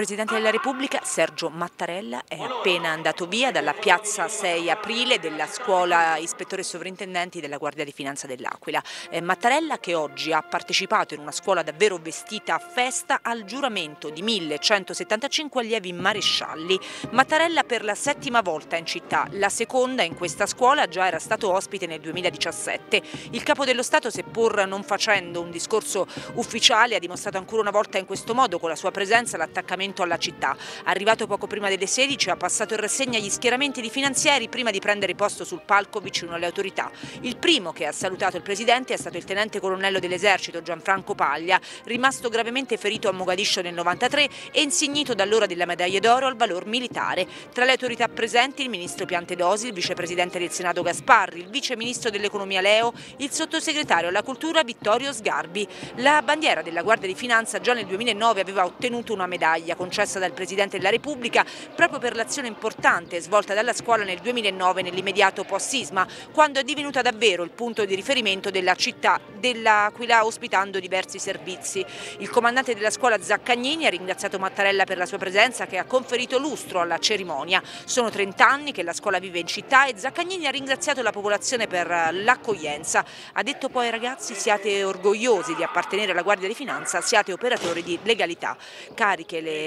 Presidente della Repubblica Sergio Mattarella è appena andato via dalla piazza 6 aprile della scuola ispettore sovrintendenti della Guardia di Finanza dell'Aquila. Eh, Mattarella che oggi ha partecipato in una scuola davvero vestita a festa al giuramento di 1175 allievi marescialli. Mattarella per la settima volta in città, la seconda in questa scuola già era stato ospite nel 2017. Il capo dello Stato seppur non facendo un discorso ufficiale ha dimostrato ancora una volta in questo modo con la sua presenza l'attaccamento riferimento alla città. Arrivato poco prima delle 16 ha passato in rassegna gli schieramenti di finanzieri prima di prendere posto sul palco vicino alle autorità. Il primo che ha salutato il Presidente è stato il tenente colonnello dell'esercito Gianfranco Paglia, rimasto gravemente ferito a Mogadiscio nel 93 e insignito dall'ora della medaglia d'oro al valor militare. Tra le autorità presenti il ministro Piantedosi, il vicepresidente del Senato Gasparri, il vice ministro dell'economia Leo, il sottosegretario alla cultura Vittorio Sgarbi. La bandiera della Guardia di Finanza già nel 2009 aveva ottenuto una medaglia concessa dal Presidente della Repubblica proprio per l'azione importante svolta dalla scuola nel 2009 nell'immediato post-sisma, quando è divenuta davvero il punto di riferimento della città dell'Aquila ospitando diversi servizi. Il comandante della scuola Zaccagnini ha ringraziato Mattarella per la sua presenza che ha conferito lustro alla cerimonia. Sono 30 anni che la scuola vive in città e Zaccagnini ha ringraziato la popolazione per l'accoglienza. Ha detto poi ai ragazzi siate orgogliosi di appartenere alla Guardia di Finanza, siate operatori di legalità. Cariche le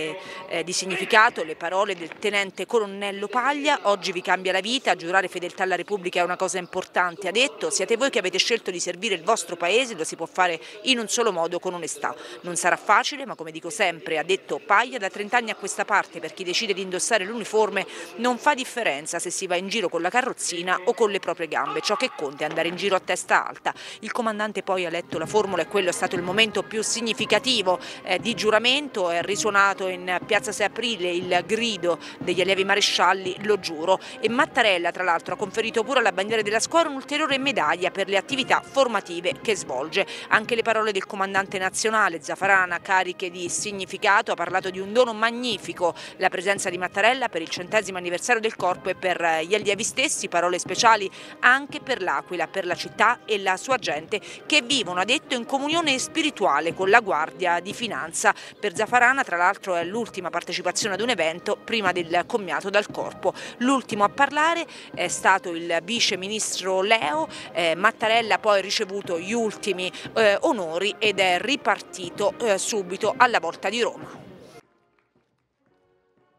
eh, di significato le parole del tenente colonnello Paglia, oggi vi cambia la vita, giurare fedeltà alla Repubblica è una cosa importante, ha detto, siete voi che avete scelto di servire il vostro paese, lo si può fare in un solo modo, con onestà. Non sarà facile, ma come dico sempre, ha detto Paglia, da 30 anni a questa parte per chi decide di indossare l'uniforme non fa differenza se si va in giro con la carrozzina o con le proprie gambe, ciò che conta è andare in giro a testa alta. Il comandante poi ha letto la formula e quello è stato il momento più significativo eh, di giuramento, è risuonato in piazza 6 aprile il grido degli allievi marescialli, lo giuro, e Mattarella tra l'altro ha conferito pure alla bandiera della scuola un'ulteriore medaglia per le attività formative che svolge. Anche le parole del comandante nazionale Zafarana, cariche di significato, ha parlato di un dono magnifico, la presenza di Mattarella per il centesimo anniversario del corpo e per gli allievi stessi, parole speciali anche per l'Aquila, per la città e la sua gente che vivono, ha detto, in comunione spirituale con la Guardia di Finanza. Per Zafarana tra è l'ultima partecipazione ad un evento prima del commiato dal corpo. L'ultimo a parlare è stato il vice ministro Leo, eh, Mattarella poi ha ricevuto gli ultimi eh, onori ed è ripartito eh, subito alla volta di Roma.